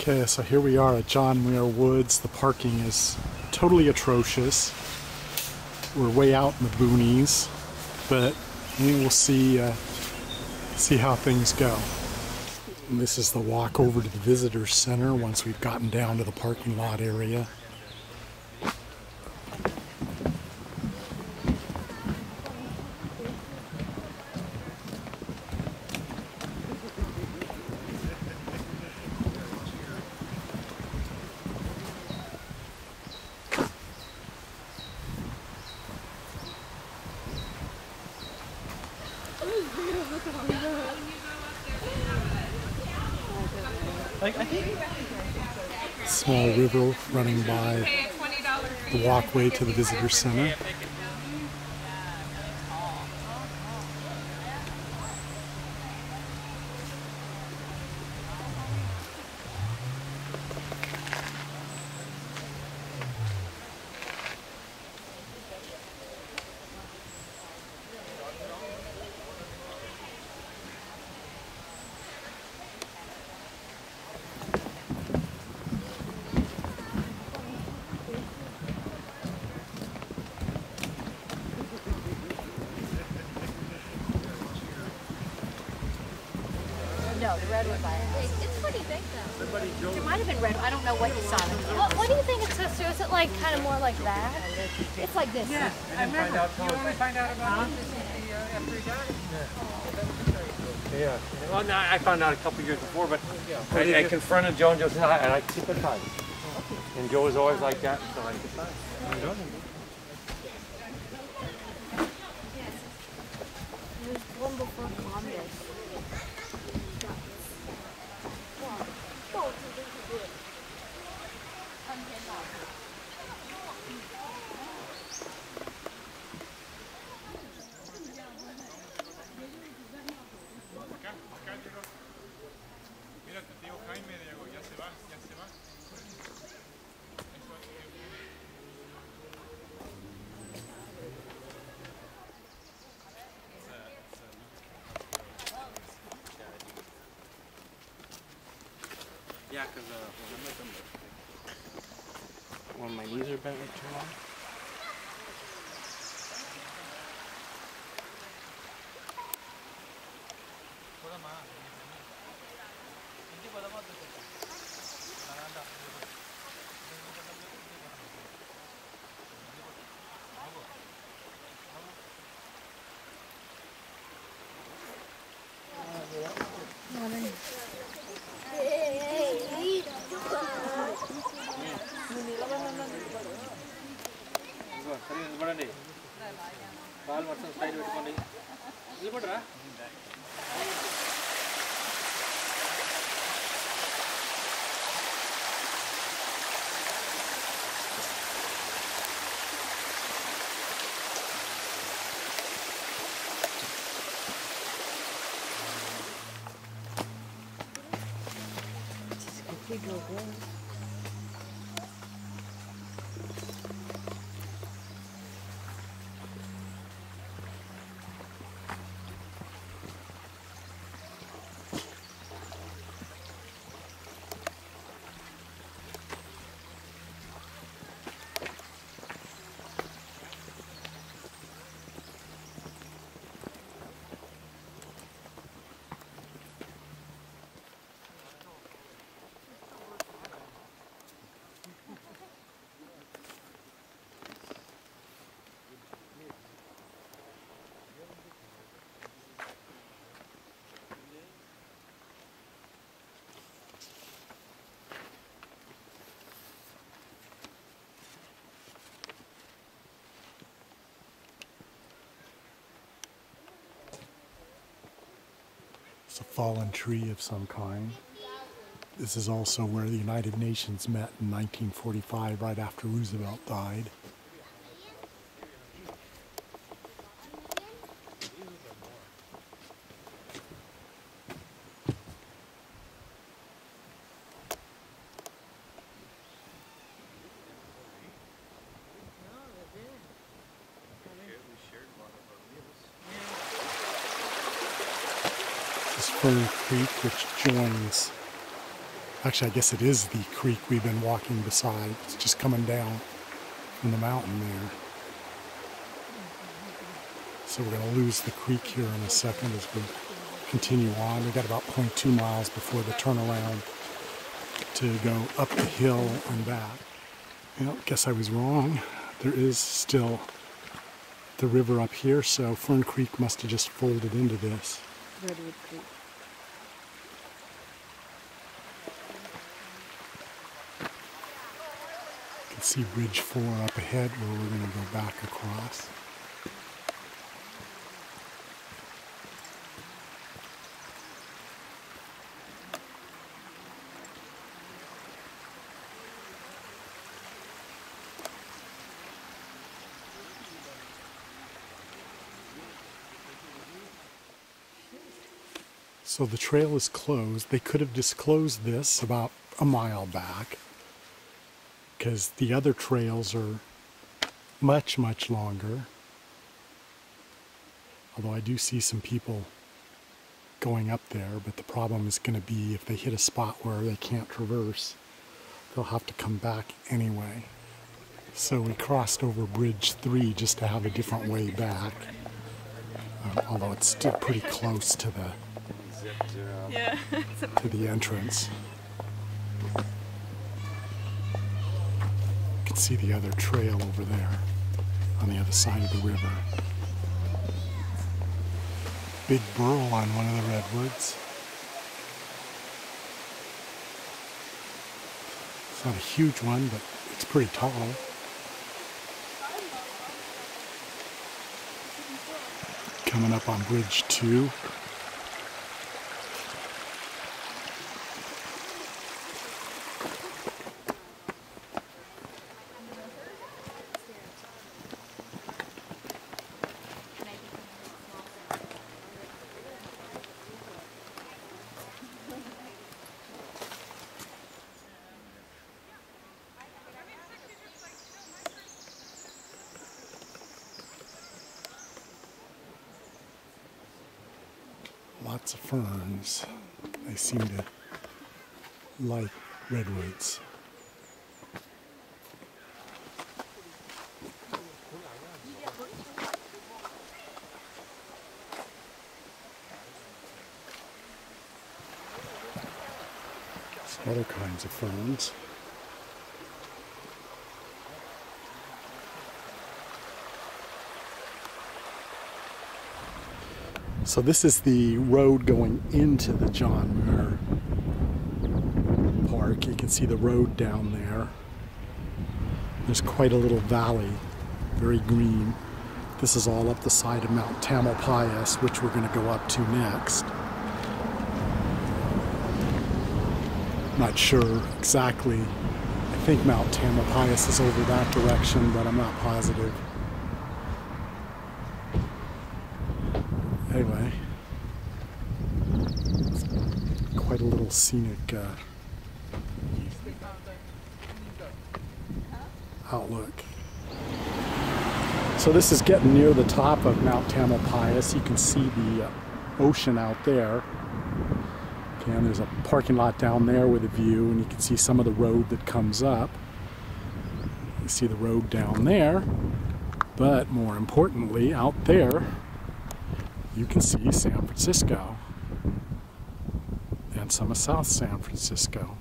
Okay, so here we are at John Muir Woods. The parking is totally atrocious. We're way out in the boonies, but we'll see uh, see how things go. And this is the walk over to the visitor center once we've gotten down to the parking lot area. Small river running by the walkway to the visitor center. It might have been red. I don't know what you saw. What, what do you think it's supposed to? Is it like kind of more like that? It's like this. Yeah, I remember. You only find out about it uh, after he died. Yeah. Well, no, I found out a couple years before, but I, I confronted Joe and Joe said, "Hi," and I keep it tight. And Joe was always like that, so I keep Yeah, because uh, when I'm like, when my knees are bent like too long. Put them on. 有锅 It's a fallen tree of some kind. This is also where the United Nations met in 1945, right after Roosevelt died. Fern Creek, which joins Actually, I guess it is the creek we've been walking beside. It's just coming down from the mountain there. So we're going to lose the creek here in a second as we continue on. We've got about 0.2 miles before the turnaround to go up the hill and back. Well, guess I was wrong. There is still the river up here, so Fern Creek must have just folded into this. Redwood Creek. Can see Bridge 4 up ahead where we're going to go back across. So the trail is closed. They could have disclosed this about a mile back because the other trails are much, much longer. Although I do see some people going up there, but the problem is going to be if they hit a spot where they can't traverse, they'll have to come back anyway. So we crossed over Bridge 3 just to have a different way back, uh, although it's still pretty close to the Yeah. to the entrance. See the other trail over there on the other side of the river. Big burl on one of the redwoods. It's not a huge one, but it's pretty tall. Coming up on Bridge 2. Lots of ferns. They seem to like redwoods. Other kinds of ferns. So this is the road going into the John Muir Park. You can see the road down there. There's quite a little valley, very green. This is all up the side of Mount Tamalpais, which we're going to go up to next. Not sure exactly. I think Mount Tamalpais is over that direction, but I'm not positive. Anyway, it's quite a little scenic uh, outlook. So this is getting near the top of Mount Tamalpais. You can see the uh, ocean out there. Okay, and there's a parking lot down there with a view, and you can see some of the road that comes up. You see the road down there, but more importantly, out there, you can see San Francisco and some of South San Francisco.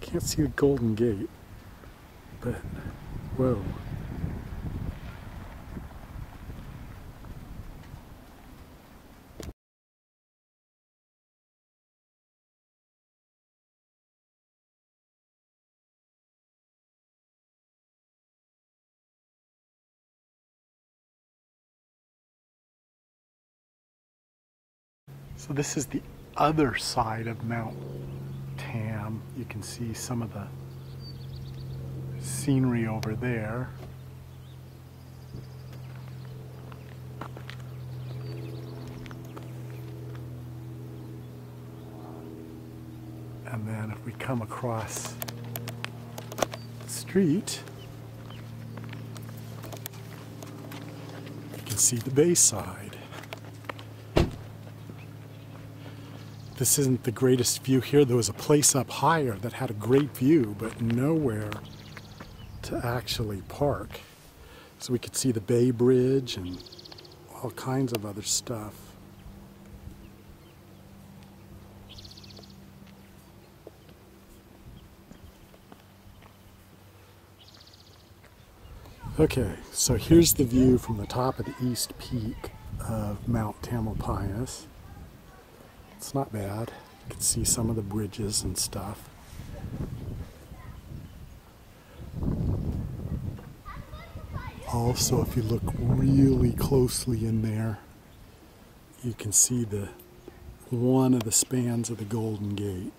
Can't see the Golden Gate, but whoa. So this is the other side of Mount Tam. You can see some of the scenery over there. And then if we come across the street, you can see the bayside. This isn't the greatest view here. There was a place up higher that had a great view, but nowhere to actually park. So we could see the Bay Bridge and all kinds of other stuff. Okay, so here's the view from the top of the east peak of Mount Tamalpais. It's not bad. You can see some of the bridges and stuff. Also, if you look really closely in there, you can see the one of the spans of the Golden Gate.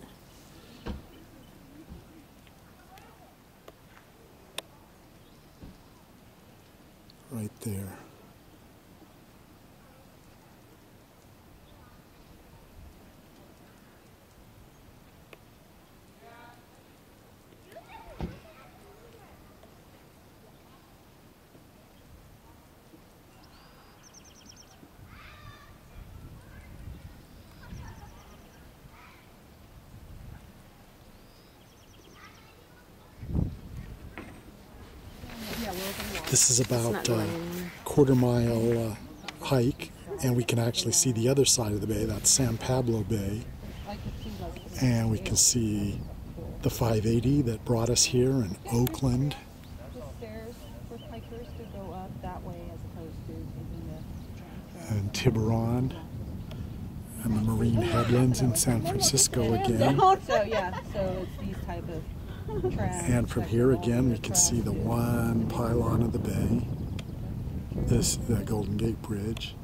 Right there. This is about a quarter mile uh, hike, and we can actually see the other side of the bay. That's San Pablo Bay, and we can see the 580 that brought us here in Oakland, the stairs for hikers to go up that way as opposed to using the and Tiburon, and the Marin Headlands in San Francisco again. So yeah, so it's these type of tracks. And from here again, we can see the one pylon of the bay. This the Golden Gate Bridge.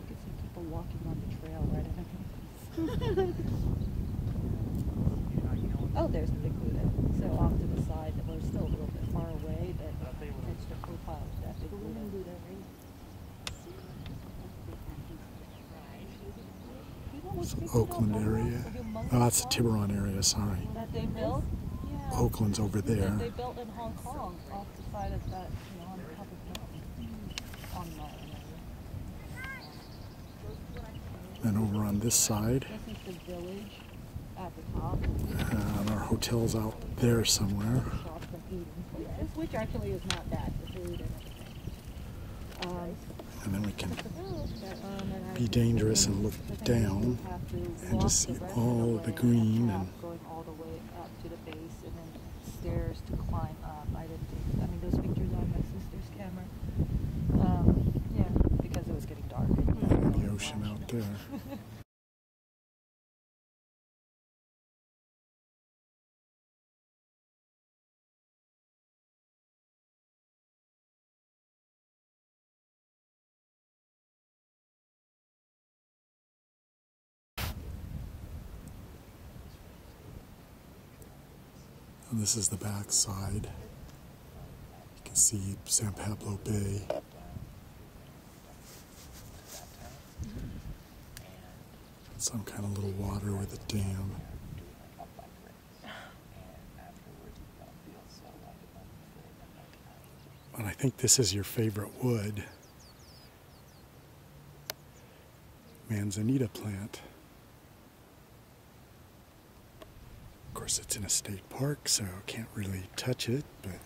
You can see people walking on the trail right ahead. oh, there's the big Buddha. So off to the side, we're still a little bit far away, but it's the profile of that big Buddha. Oakland area. Oh, that's the Tiburon area, sorry. That they built? Yeah. Oakland's over That there. they built in Hong Kong off the side of that, you know, on top of the mountain. The, And over on this side, this is the village at the top. and our hotel's out there somewhere. Shops and eating places, which actually is not bad, the food and um, And then we can be dangerous and look but then you down and just see all the green and going all the way up to the base and then stairs to climb up. I didn't take, I mean, those pictures on my sister's camera. Um, yeah, because it was getting dark. and the ocean out there. And this is the back side. You can see San Pablo Bay. Some kind of little water with a dam. And I think this is your favorite wood. Manzanita plant. Course, it's in a state park, so can't really touch it, but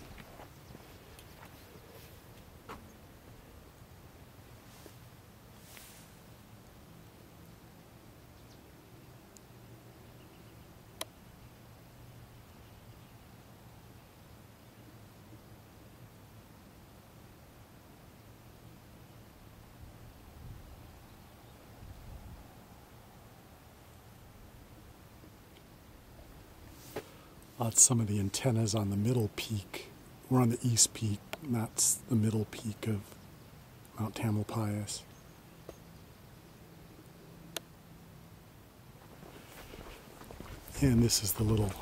That's some of the antennas on the middle peak. We're on the east peak, that's the middle peak of Mount Tamalpais. And this is the little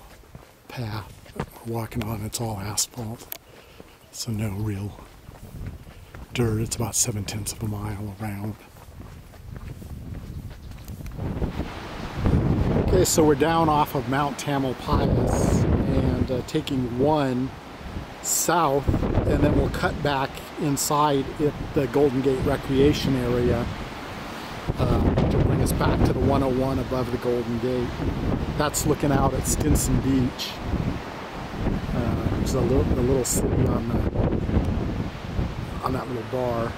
path that we're walking on. It's all asphalt, so no real dirt. It's about seven tenths of a mile around. Okay, so we're down off of Mount Tamalpais and uh, taking one south, and then we'll cut back inside the Golden Gate Recreation Area uh, to bring us back to the 101 above the Golden Gate. That's looking out at Stinson Beach. Uh, there's a little, the little city on the, on that little bar.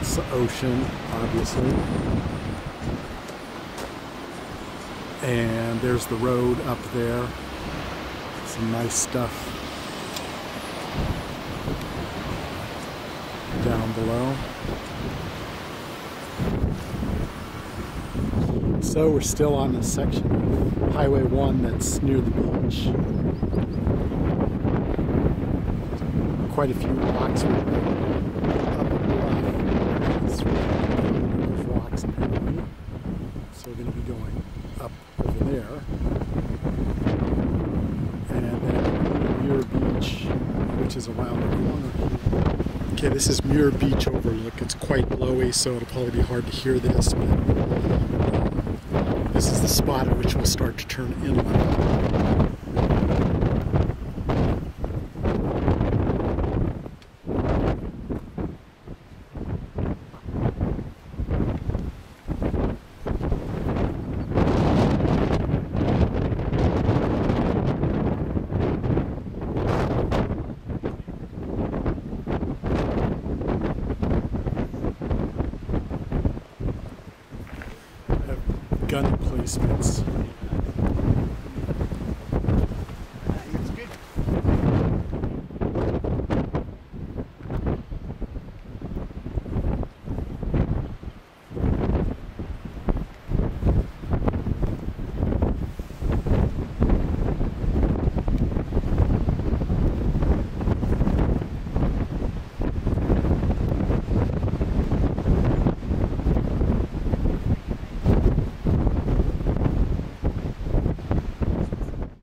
It's the ocean, obviously. And there's the road up there. Some nice stuff down below. So we're still on the section of Highway 1 that's near the beach. Quite a few rocks up a bluff. It's really rocks apparently. So we're going to be going up over there. And then Muir Beach, which is around the corner here. Beach overlook. It's quite blowy, so it'll probably be hard to hear this, but uh, this is the spot at which we'll start to turn inland.